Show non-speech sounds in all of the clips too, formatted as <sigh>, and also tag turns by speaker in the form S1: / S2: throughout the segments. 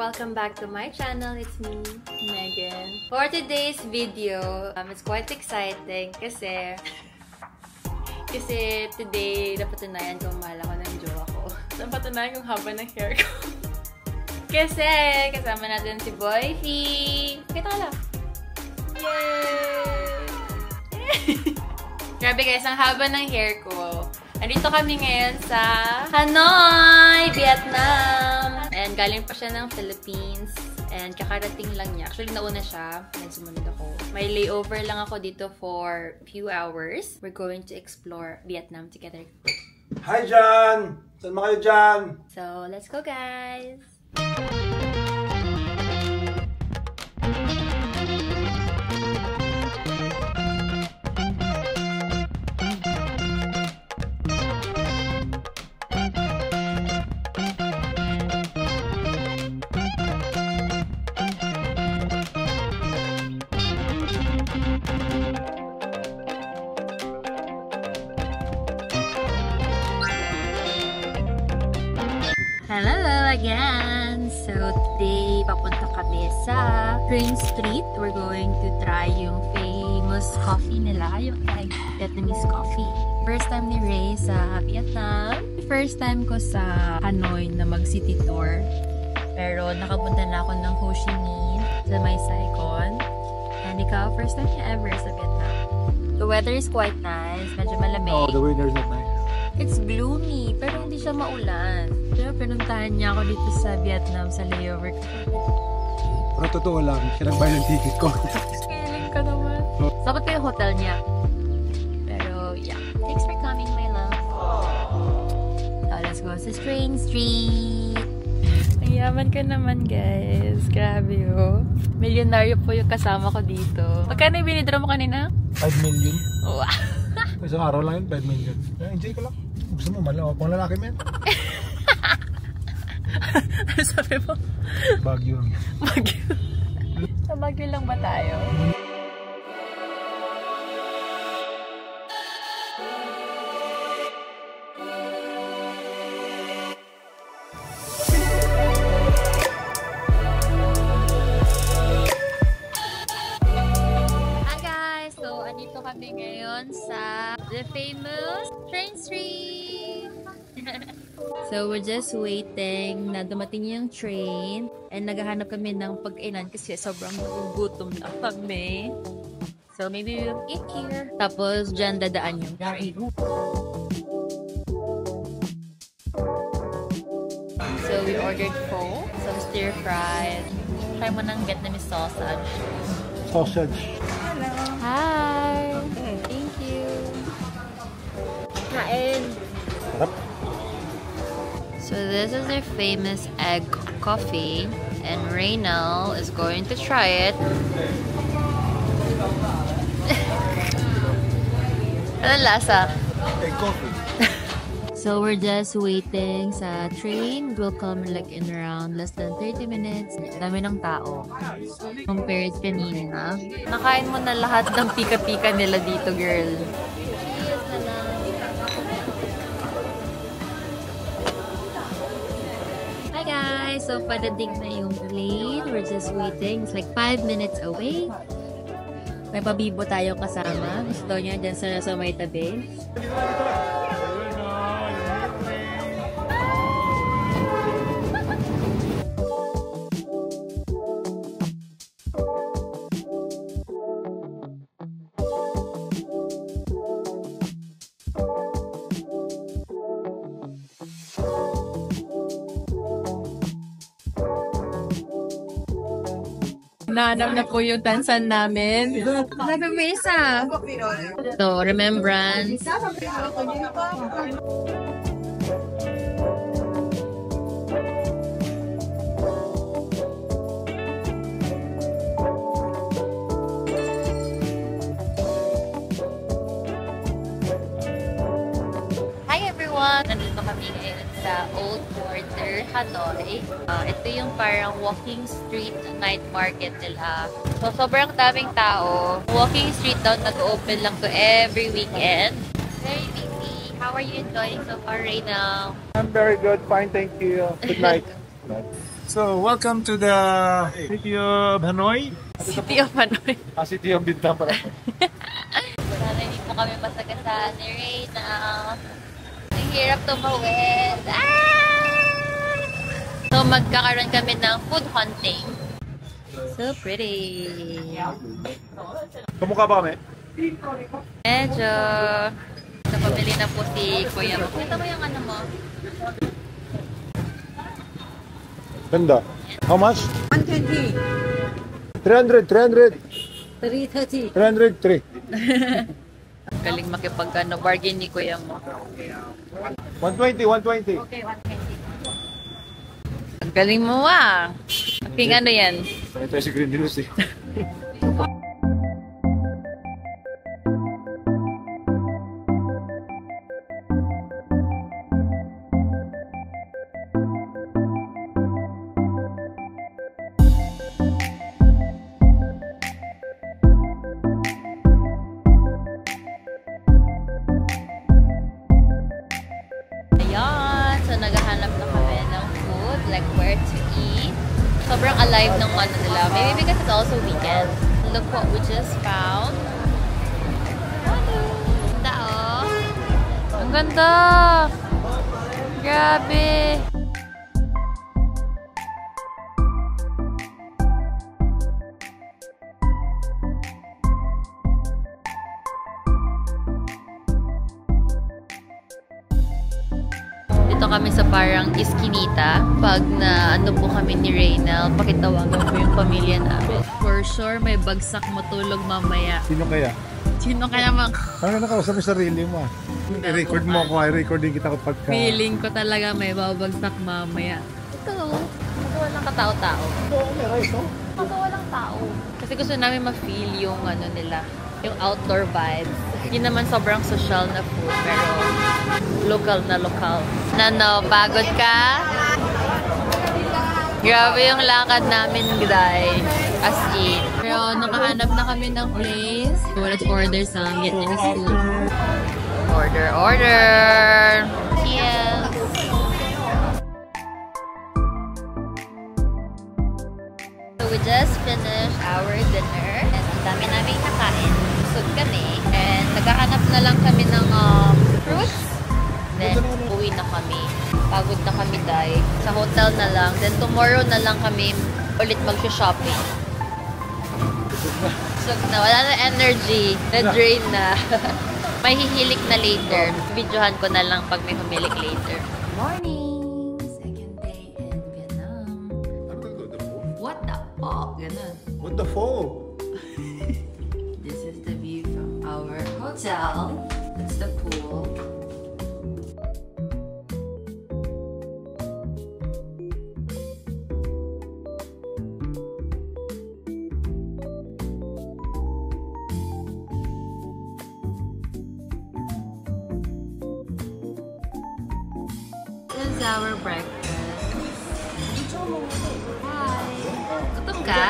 S1: Welcome back to my channel. It's me, Megan. For today's video, um, it's quite exciting kasi kasi today, napatunayan kung mahal ako ng jowa ko. <laughs> Napatunayan kung haba ng hair ko. kasi, kasama natin si Boy Fee. Kita ka lang. Yay! <laughs> Grabe guys, ang haba ng hair ko. Andito kami ngayon sa Hanoi, Vietnam. Galing pa siya ng Philippines. And kakarating lang niya. Actually, nauna siya. And sumunod ako. May layover lang ako dito for few hours. We're going to explore Vietnam together.
S2: Hi, Jan! Saan ba kayo dyan?
S1: So, let's go guys! Again! So, today, papunta kami sa Train Street. We're going to try yung famous coffee nila, yung Thai Vietnamese coffee. First time ni Ray sa Vietnam. First time ko sa Hanoi na mag-city tour. Pero nakapunta na ako ng Ho Chi Minh sa may Saigon. And ikaw, first time niya ever sa Vietnam. The weather is quite nice. Medyo malamig.
S2: Oh, the winner's not nice.
S1: It's gloomy, pero hindi siya maulan. Pero pinuntahan niya ako dito sa Vietnam sa layover ko.
S2: Pero totoo lang, siya nagbayad ng ticket ko. <laughs>
S1: Feeling ka naman. Sabat ko yung hotel niya. Pero, yeah. Thanks for coming, my love. Now, let's go sa Train Street. Ang yaman ka naman, guys. Grabe, oh. Milyonaryo po yung kasama ko dito. Magkano yung binidra mo kanina?
S2: 5 million.
S1: Wow.
S2: Isang araw lang yun, 5 million. Eh, enjoy ko lang. Gusto mo, malawa pang lalaki men. <laughs> <laughs>
S1: Ano sabi mo?
S2: Bagyo.
S1: Bagyo. Sa Bagyo lang ba tayo? So, we're just waiting na dumating yung train and naghahanap kami ng pagkainan kasi sobrang gutom na kami. So, maybe we'll eat here. Tapos, dyan dadaan yung train. So, we ordered pho, some stir-fried. Try mo ng Vietnamese sausage.
S2: Sausage.
S1: Hi! Thank you! Kain! So this is their famous egg coffee and Raynel is going to try it. <laughs> ano lasa?
S2: Egg coffee. <laughs>
S1: So we're just waiting sa train. Will come like in around less than 30 minutes. Dami ng tao. Compared kanina. Nakain mo na lahat ng pika-pika nila dito, girl. Guys! So, padating na yung plane. We're just waiting. It's like 5 minutes away. May pabibo tayo kasama. Gusto niya dyan sa, sa may tabi. Nanam na po yung tansan namin. Nagmesa. So, remembrance. Everyone! Nandito kami ngayon sa Old Quarter, Hanoi. Ah, ito yung parang walking street night market nila. So, sobrang daming tao. Walking street daw nag-open lang to every weekend. Very busy. How are you enjoying so far right now?
S2: I'm very good. Fine, thank you. Good night. <laughs> So, welcome to the city of Hanoi.
S1: City of Hanoi. <laughs>
S2: Ah, city of Vietnam pala. <laughs>
S1: Narinig po kami masagasaan ni Reyna. Ang hirap tumawid. Ah! So, magkakaroon kami ng food hunting. So pretty.
S2: Kamukha ba kami?
S1: Medyo napabili na po si Kuya mo. Kita mo yung ano mo?
S2: Ganda. How much?
S3: 120,
S2: 300, 300,
S3: 330.
S2: 303.
S1: Galing makipag ano, bargain ni Kuya mo.
S2: 120, 120.
S1: Okay, 120. Ang galing mo ah. Ping ano yan?
S2: Ito si Green Hills eh. <laughs>
S1: like where to eat. Sobrang alive ng ano nila. Maybe because it's also weekend. Look what we just found. Hello! Ganda oh. Ang ganda! Grabe! Dito kami sa parang iskinita. Pag na ano po kami ni Reynald, pakitawagan po yung pamilya namin. For sure, may bagsak matulog mamaya.
S2: Sino kaya?
S1: Sino kaya mang
S2: Ano na nakausap mo sa sarili mo ah. I-record mo ako, i-record din kita kapag ka...
S1: feeling ko talaga may babagsak mamaya? Ito, kasi walang katao-tao.
S2: Oo, may no?
S1: Kasi walang tao. Kasi gusto namin ma-feel yung ano nila, yung outdoor vibes. Yun naman sobrang social na food, pero local na local. Nano, pagod ka? Grabe yung lakad namin, Gday. As in. Pero nakahanap na kami ng place. So, let's order some Vietnamese food. Order, order! Yes! So we just finished our dinner. And dami namin nakain. Na lang kami ng um, fruits. Then, uwi na kami. Pagod na kami, Day. Sa hotel na lang. Then, tomorrow na lang kami ulit mag-shopping. Busog na. Wala na energy. Na-drain na. <laughs> may hihilik na later. Videohan ko na lang pag may humilik later. Morning! Second day in Vietnam. What the fuck? Ganun.
S2: What the fuck?
S1: Hotel. That's the pool. This is our breakfast. Hi! Gutom <laughs> ka?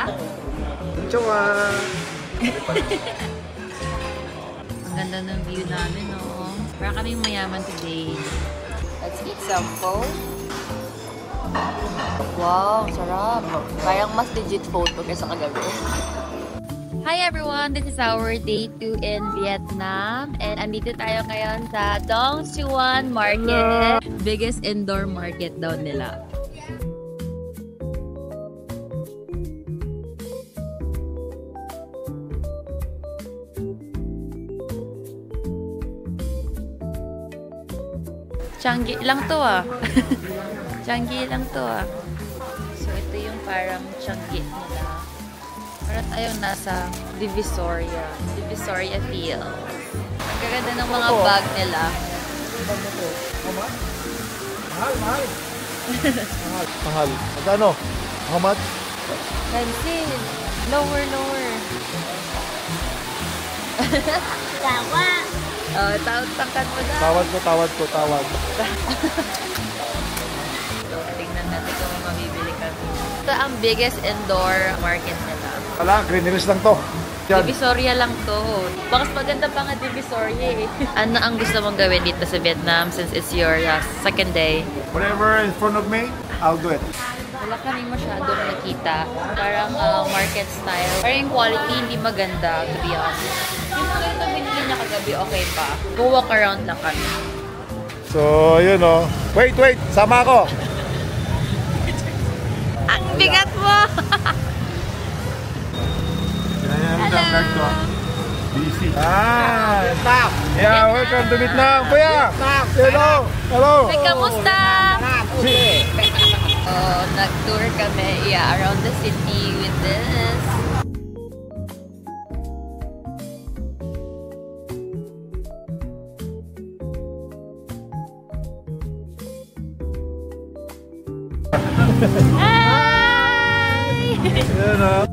S1: Ganda ng view namin, no? Para kaming mayaman today. Let's eat some pho. Wow, sarap. Parang mas legit photo kaysa kagabi. Hi everyone! This is our day 2 in Vietnam. And andito tayo ngayon sa Dong Xuan Market. Biggest indoor market daw nila. Changi lang to ah. <laughs> Changi lang to ah. So ito yung parang Changi nila. Para tayong nasa Divisoria. Divisoria feel. Ang gaganda ng mga bag nila.
S2: Mahal? Mahal, mahal. <laughs> mahal. Mahal. Magkano? How much?
S1: Pencil. Lower, lower. Tawa. Oh, tawad tangkat mo daw.
S2: Tawad ko, tawad ko, tawad.
S1: So, tingnan natin kung mabibili kami. Ito ang biggest indoor market nila.
S2: Wala, Green Hills lang to. Yan.
S1: Divisoria lang to. Bakas maganda pa nga Divisoria eh. ano ang gusto mong gawin dito sa Vietnam since it's your uh, second day?
S2: Whatever in front of me, I'll do it.
S1: Wala kami masyadong nakita. Parang ah, market style. Parang quality hindi maganda, to be honest. Niya kagabi, okay pa. Go walk around lang kami.
S2: So, yun oh. Wait, wait. Sama ako.
S1: Ang bigat mo!
S2: Hello. Busy. Ah, stop. Yeah, welcome to Vietnam. Kuya. Hello. Hello.
S1: Hey, kamusta?
S2: Si. <laughs>
S1: Oh, nag-tour kami yeah, around the city with this. Hi!
S2: Oh.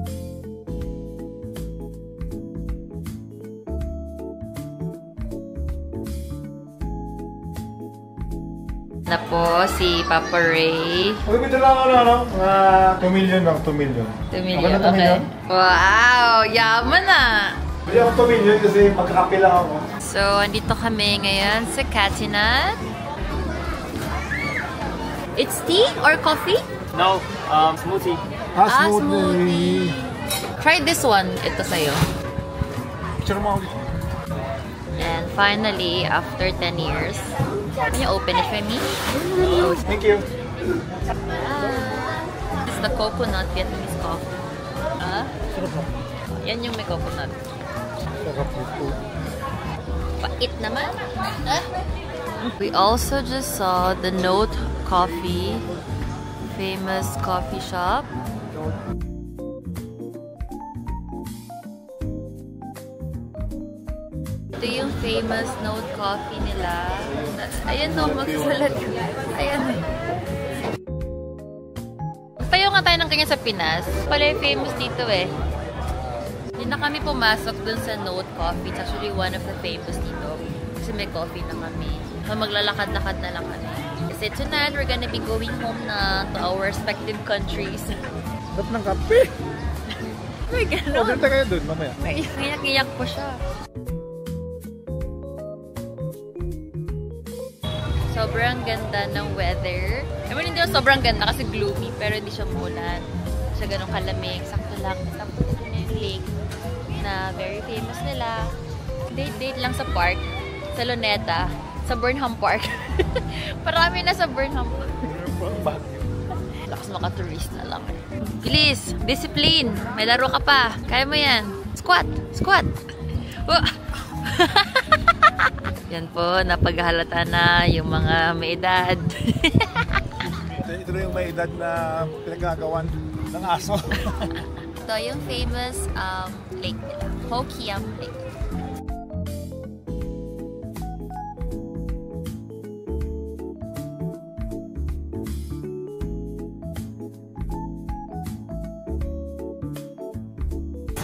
S1: na po si Papa Ray.
S2: Uy, ito lang ano, ano? Mga 2 million lang, 2 million.
S1: 2 million.
S2: Ako na 2
S1: Okay.
S2: million.
S1: Wow! Yaman na!
S2: Hindi ako 2 million kasi magkakape lang ako.
S1: So, andito kami ngayon sa Katinat. It's tea or coffee?
S4: No, um, smoothie.
S2: Ah, smoothie.
S1: Try this one. Ito sa'yo.
S2: Picture mo ako dito.
S1: And finally, after 10 years, can you open it for me?
S2: Thank you.
S1: This is the coconut Vietnamese coffee. Ah? Yan yung may coconut.
S2: Sarap ito.
S1: Pait naman. Ah. We also just saw the Note Coffee, famous coffee shop. Ito yung famous Note Coffee nila. Ayan no, magsasalat ka. Ayan. Tayo nga tayo ng kanya sa Pinas. Pala famous dito eh. Hindi na kami pumasok dun sa Note Coffee. It's actually one of the famous dito. Kasi may coffee na kami. So, maglalakad-lakad na lang kami. Kasi tonight, we're gonna be going home na to our respective countries.
S2: Ba't ng kape? <laughs>
S1: May gano'n.
S2: dito kayo dun, mamaya.
S1: May iyak-iyak po siya. Sobrang ganda ng weather. I mean, hindi sobrang ganda kasi gloomy, pero hindi siya mulan. Siya ganun kalamig. Sakto lang. Tapos ito na yung lake na very famous nila. Date-date lang sa park. Sa Luneta. Sa Burnham Park. <laughs> Marami na sa Burnham Park. <laughs> Lakas maka-tourist na lang. Bilis! Discipline! May laro ka pa. Kaya mo yan. Squat! Squat! <laughs> Yan po, napaghalata na yung mga may edad.
S2: Ito, ito na yung may edad na pinagagawan ng aso.
S1: Ito yung famous um, lake nila. Ho Kiam Lake.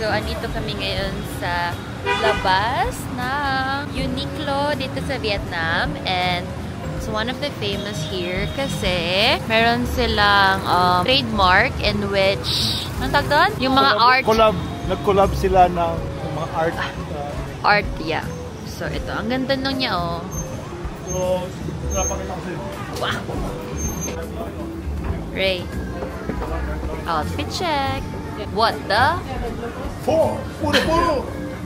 S1: So, andito kami ngayon sa labas ng Uniqlo dito sa Vietnam. And it's one of the famous here kasi meron silang um, trademark in which, anong tawag doon? Yung mga
S2: Collab-
S1: art.
S2: Collab, nag-collab sila ng ng mga art. uh,
S1: Art, yeah. So, ito. Ang ganda nung niya, oh.
S2: so, napakita ko sa'yo.
S1: Wow! Ray. Outfit check. What the?
S2: Four! Puro, puro!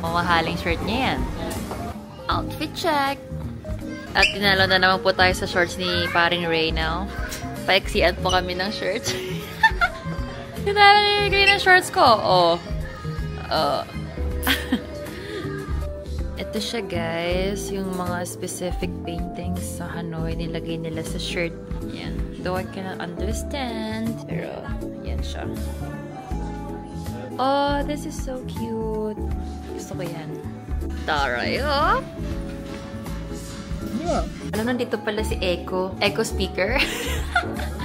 S1: Mamahaling shirt niya yan. Outfit check. At tinalo na naman po tayo sa shorts ni paring Ray now. Paiksian po kami ng shirts. tinalo <laughs> ni Ray ng shorts ko. Oh. Oh. <laughs> Ito siya guys, yung mga specific paintings sa Hanoi nilagay nila sa shirt. Yan. Though I cannot understand. Pero, yan siya. Oh, this is so cute. Gusto ko yan. Taray, oh.
S2: Yeah.
S1: Ano, nandito pala si Echo. Echo speaker.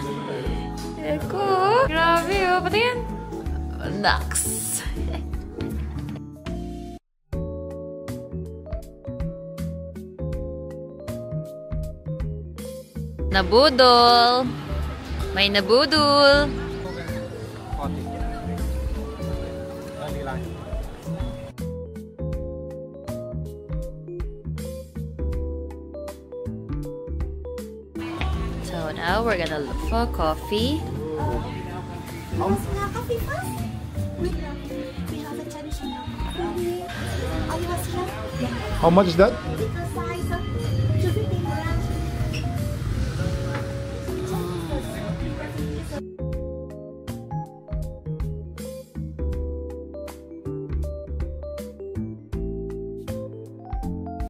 S1: <laughs> Echo. Grabe, oh. Pati yan. Nax. <laughs> Nabudol. May nabudol. So now we're gonna look for coffee.
S5: Sila coffee first? We have a traditional coffee. Ayaw sila? Yeah.
S2: How much is that?